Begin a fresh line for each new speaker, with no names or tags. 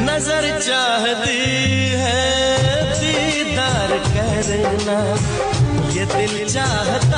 नज़र चाहती है दीदार करना। ये दिल चाहता